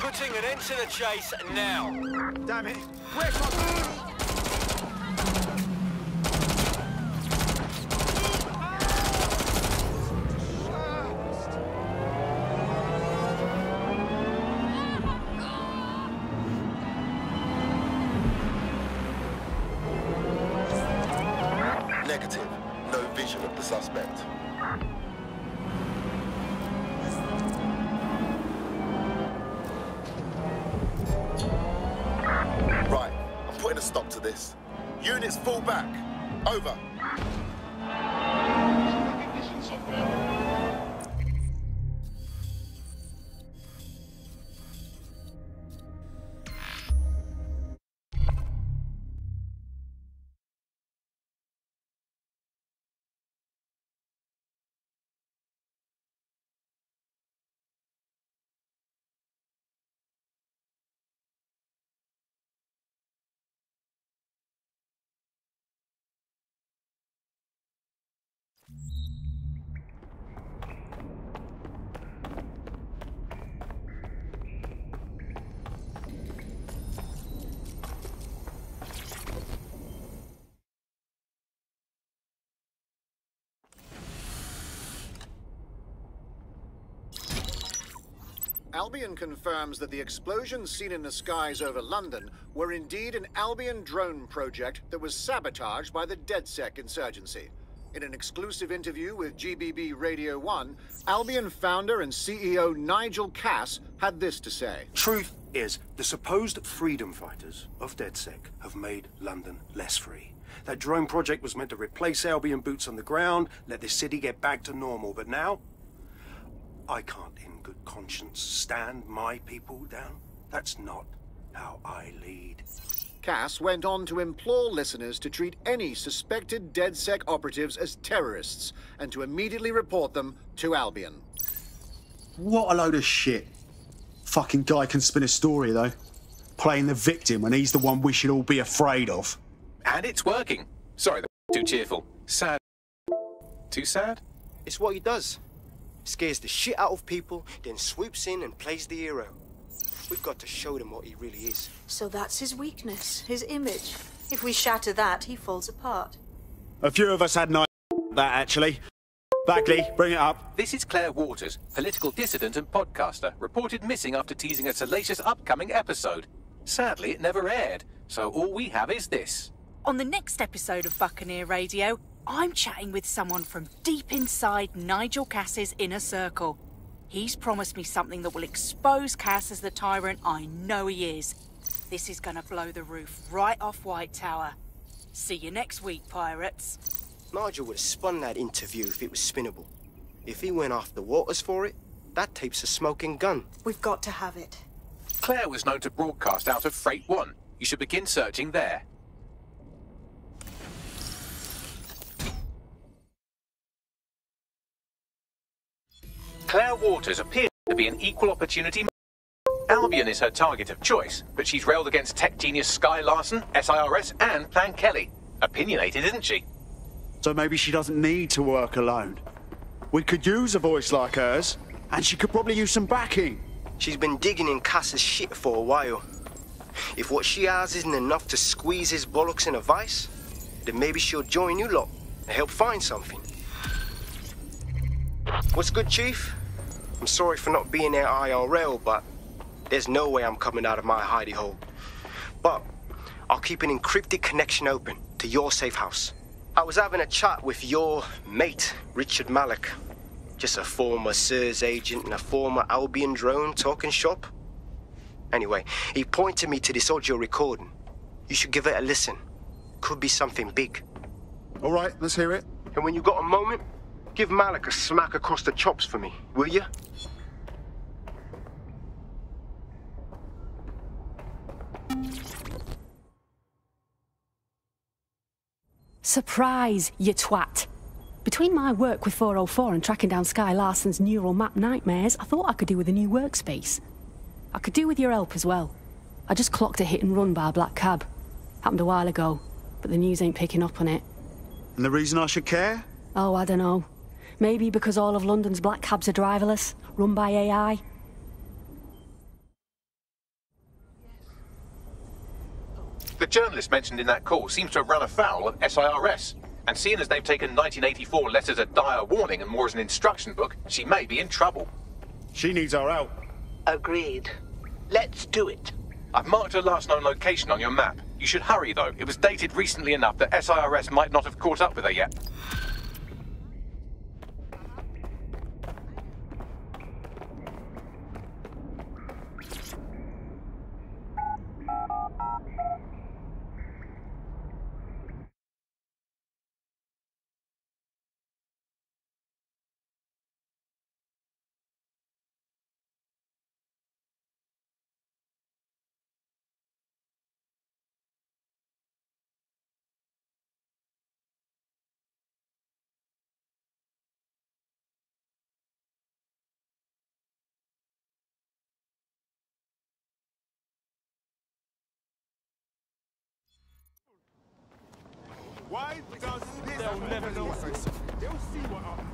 Putting an end to the chase now. Damn it. Where's my... No vision of the suspect. Right, I'm putting a stop to this. Units fall back. Over. Albion confirms that the explosions seen in the skies over London were indeed an Albion drone project that was sabotaged by the DedSec insurgency. In an exclusive interview with GBB Radio 1, Albion founder and CEO Nigel Cass had this to say. Truth is, the supposed freedom fighters of DedSec have made London less free. That drone project was meant to replace Albion boots on the ground, let the city get back to normal, but now I can't in good conscience stand my people down. That's not how I lead. Cass went on to implore listeners to treat any suspected DedSec operatives as terrorists and to immediately report them to Albion. What a load of shit. Fucking guy can spin a story, though. Playing the victim when he's the one we should all be afraid of. And it's working. Sorry, too cheerful. Sad. Too sad? It's what he does. Scares the shit out of people, then swoops in and plays the hero. We've got to show them what he really is. So that's his weakness, his image. If we shatter that, he falls apart. A few of us had night that, actually. Bagley, bring it up. This is Claire Waters, political dissident and podcaster, reported missing after teasing a salacious upcoming episode. Sadly, it never aired, so all we have is this. On the next episode of Buccaneer Radio, I'm chatting with someone from deep inside Nigel Cass's inner circle. He's promised me something that will expose Cass as the tyrant I know he is. This is gonna blow the roof right off White Tower. See you next week, pirates. Nigel would have spun that interview if it was spinnable. If he went after Waters for it, that tape's a smoking gun. We've got to have it. Claire was known to broadcast out of Freight One. You should begin searching there. Claire Waters appears to be an equal opportunity. Albion is her target of choice, but she's railed against tech genius Skye Larsen, SIRS, and Clan Kelley. Opinionated, isn't she? So maybe she doesn't need to work alone. We could use a voice like hers, and she could probably use some backing. She's been digging in Cass's shit for a while. If what she has isn't enough to squeeze his bollocks in a vice, then maybe she'll join you lot and help find something. What's good, Chief? I'm sorry for not being there IRL, but there's no way I'm coming out of my hidey hole. But I'll keep an encrypted connection open to your safe house. I was having a chat with your mate, Richard Malik. Just a former SIRS agent and a former Albion drone talking shop. Anyway, he pointed me to this audio recording. You should give it a listen. Could be something big. All right, let's hear it. And when you got a moment, give Malik a smack across the chops for me, will you? Surprise, you twat. Between my work with 404 and tracking down Skye Larsen's neural map nightmares, I thought I could do with a new workspace. I could do with your help as well. I just clocked a hit and run by a black cab. Happened a while ago. but the news ain't picking up on it. And the reason I should care? Oh, I don't know. Maybe because all of London's black cabs are driverless, run by AI. The journalist mentioned in that call seems to have run afoul of SIRS. And seeing as they've taken 1984 less as a dire warning and more as an instruction book, she may be in trouble. She needs our help. Agreed. Let's do it. I've marked her last known location on your map. You should hurry, though. It was dated recently enough that SIRS might not have caught up with her yet. Why? Does this They'll never know They'll see what fucking.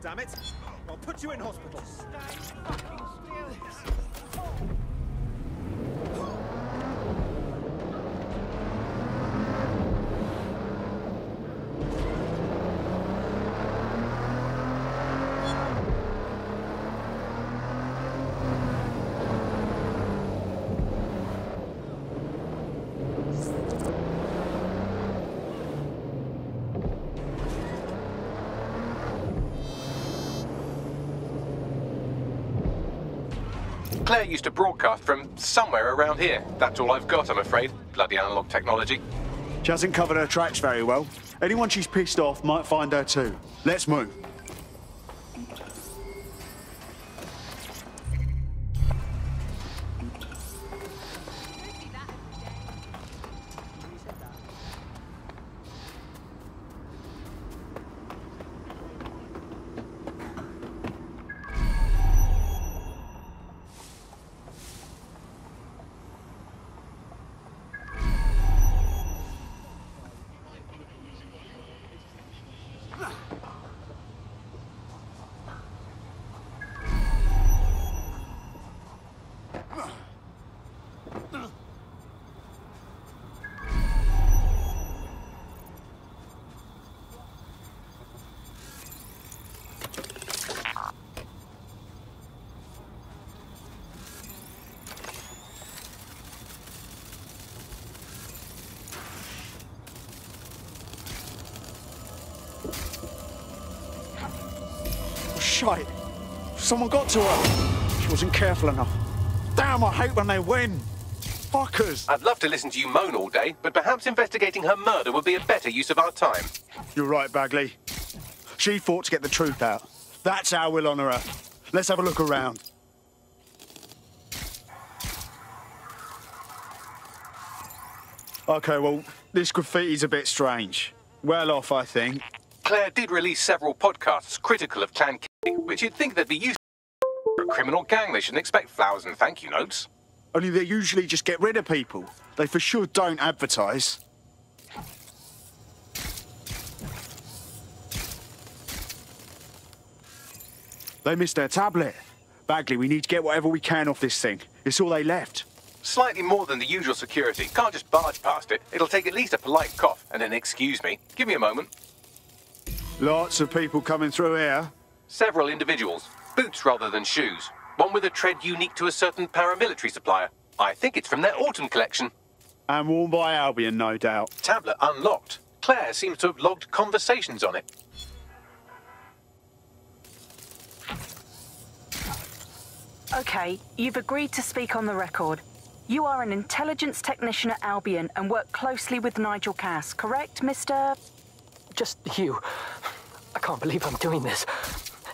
Comply, goddammit. I'll put you in hospital. Claire used to broadcast from somewhere around here. That's all I've got, I'm afraid. Bloody analog technology. She hasn't covered her tracks very well. Anyone she's pissed off might find her too. Let's move. Shite. Someone got to her. She wasn't careful enough. Damn, I hate when they win. Fuckers. I'd love to listen to you moan all day, but perhaps investigating her murder would be a better use of our time. You're right, Bagley. She fought to get the truth out. That's how we'll honour her. Let's have a look around. Okay, well, this graffiti's a bit strange. Well off, I think. Claire did release several podcasts critical of Clan which you'd think they'd be used for a criminal gang. They shouldn't expect flowers and thank you notes. Only they usually just get rid of people. They for sure don't advertise. They missed their tablet. Bagley, we need to get whatever we can off this thing. It's all they left. Slightly more than the usual security. Can't just barge past it. It'll take at least a polite cough and an excuse me. Give me a moment. Lots of people coming through here. Several individuals. Boots rather than shoes. One with a tread unique to a certain paramilitary supplier. I think it's from their autumn collection. And worn by Albion, no doubt. Tablet unlocked. Claire seems to have logged conversations on it. Okay, you've agreed to speak on the record. You are an intelligence technician at Albion and work closely with Nigel Cass, correct, Mr. Just you. I can't believe I'm doing this.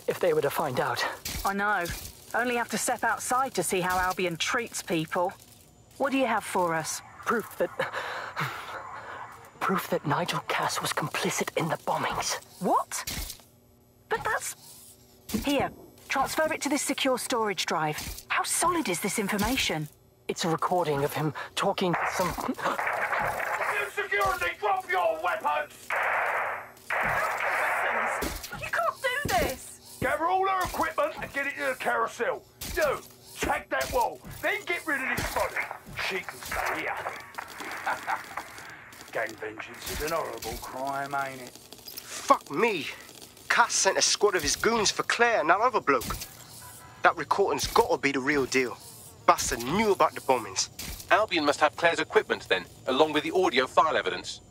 If they were to find out. I know. Only have to step outside to see how Albion treats people. What do you have for us? Proof that. Proof that Nigel Cass was complicit in the bombings. What? But that's. Here, transfer it to this secure storage drive. How solid is this information? It's a recording of him talking to some. Security, drop your weapons! You can't do this! Gather all her equipment and get it to the carousel. Do. Check that wall. Then get rid of this body. She can stay here. Gang vengeance is an horrible crime, ain't it? Fuck me. Cass sent a squad of his goons for Claire and that other bloke. That recording's gotta be the real deal. Bastard knew about the bombings. Albion must have Claire's equipment then, along with the audio file evidence.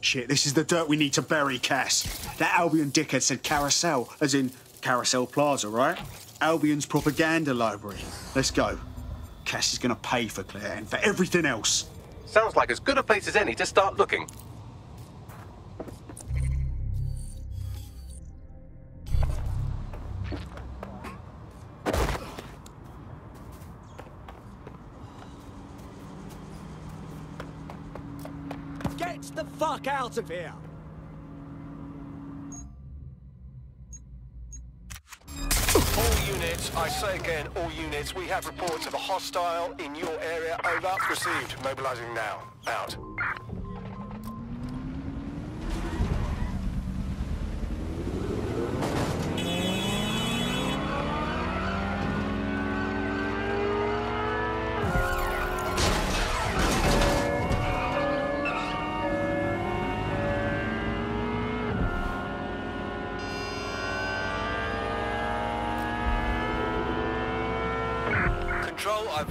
Shit, this is the dirt we need to bury Cass. That Albion dickhead said carousel, as in Carousel Plaza, right? Albion's propaganda library. Let's go. Cass is gonna pay for Claire and for everything else. Sounds like as good a place as any to start looking. Get the fuck out of here! All units, I say again, all units, we have reports of a hostile in your area. Over. Received. Mobilizing now. Out.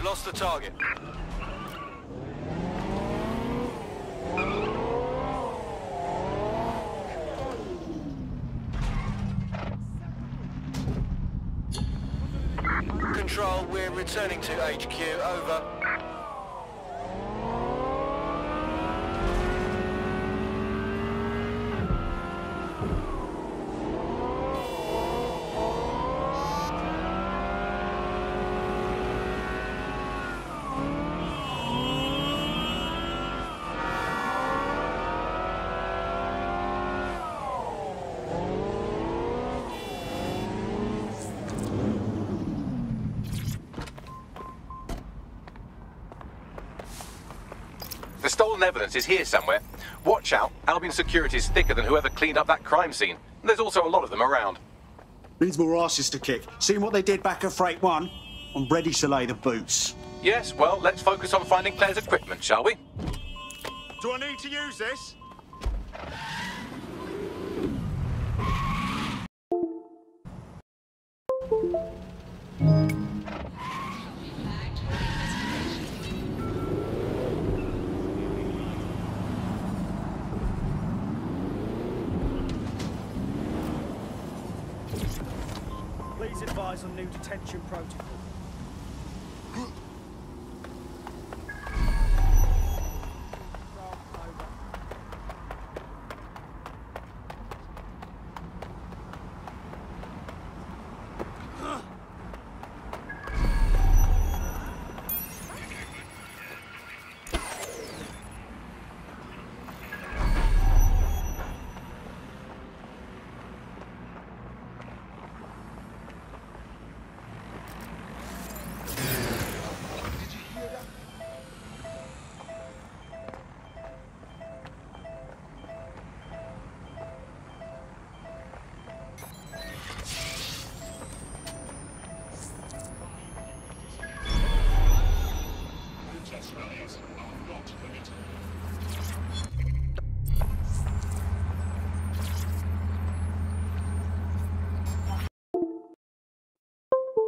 Lost the target. Control, we're returning to HQ. Over. The stolen evidence is here somewhere. Watch out, Albion security is thicker than whoever cleaned up that crime scene. There's also a lot of them around. Needs more asses to kick. Seeing what they did back at Freight One? I'm ready to lay the boots. Yes, well, let's focus on finding Claire's equipment, shall we? Do I need to use this? Please protocol.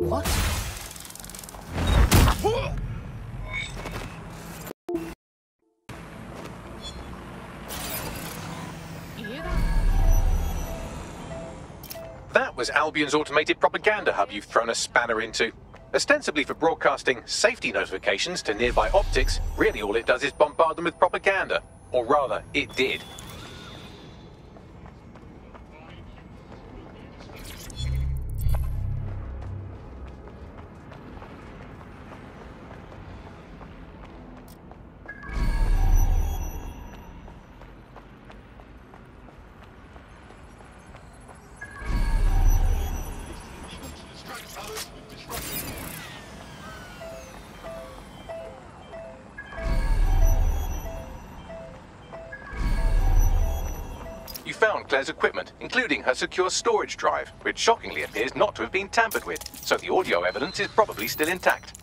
What? That was Albion's automated propaganda hub you've thrown a spanner into. Ostensibly for broadcasting safety notifications to nearby optics, really all it does is bombard them with propaganda. Or rather, it did. Equipment, including her secure storage drive, which shockingly appears not to have been tampered with, so the audio evidence is probably still intact.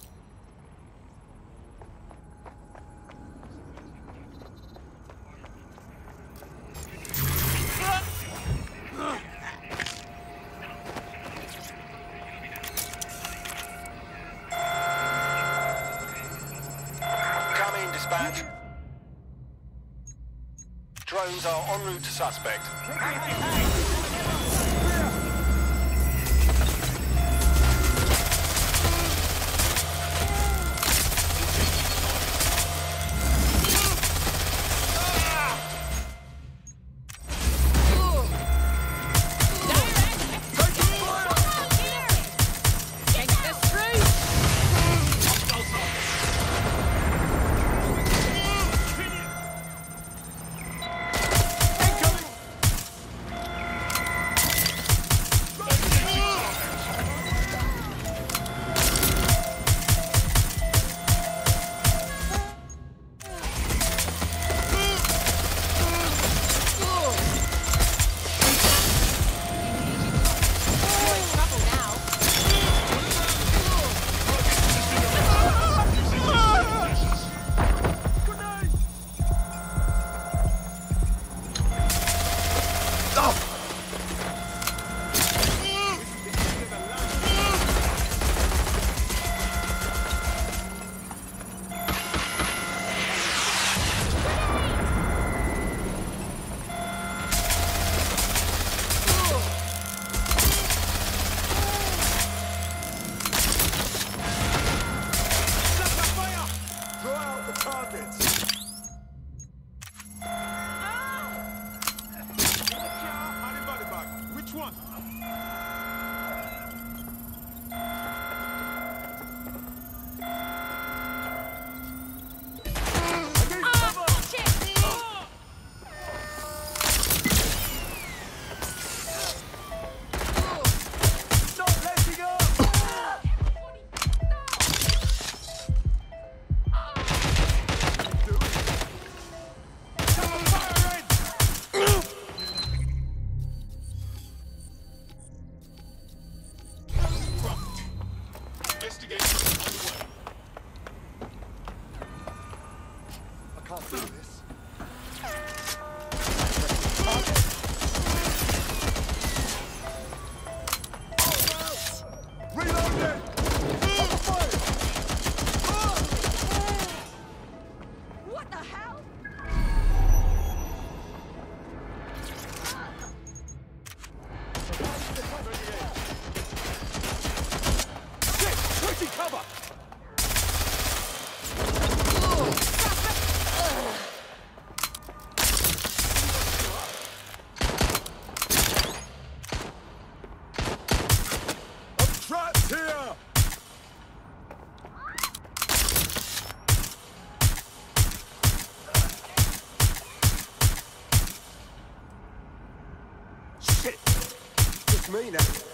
me now.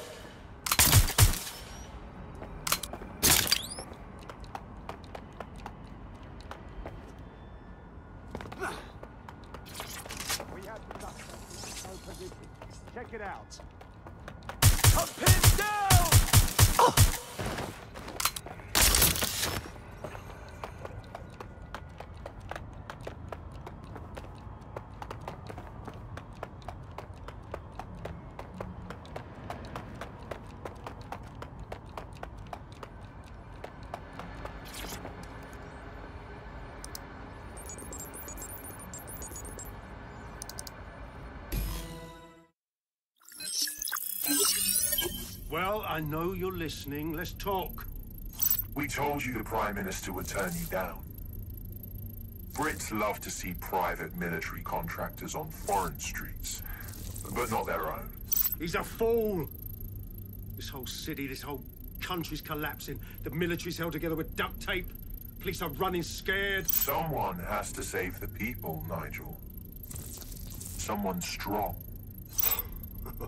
Well, I know you're listening. Let's talk. We told you the Prime Minister would turn you down. Brits love to see private military contractors on foreign streets, but not their own. He's a fool. This whole city, this whole country's collapsing. The military's held together with duct tape. Police are running scared. Someone has to save the people, Nigel. Someone strong.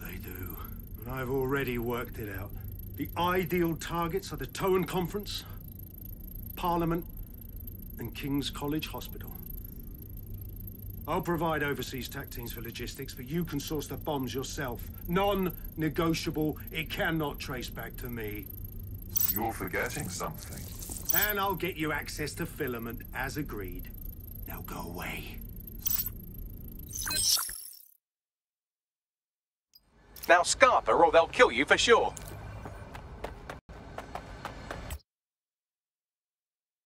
they do. And I've already worked it out. The ideal targets are the Towan Conference, Parliament, and King's College Hospital. I'll provide overseas tac teams for logistics, but you can source the bombs yourself. Non-negotiable. It cannot trace back to me. You're forgetting something. And I'll get you access to filament, as agreed. Now go away. Now scarper or they'll kill you for sure.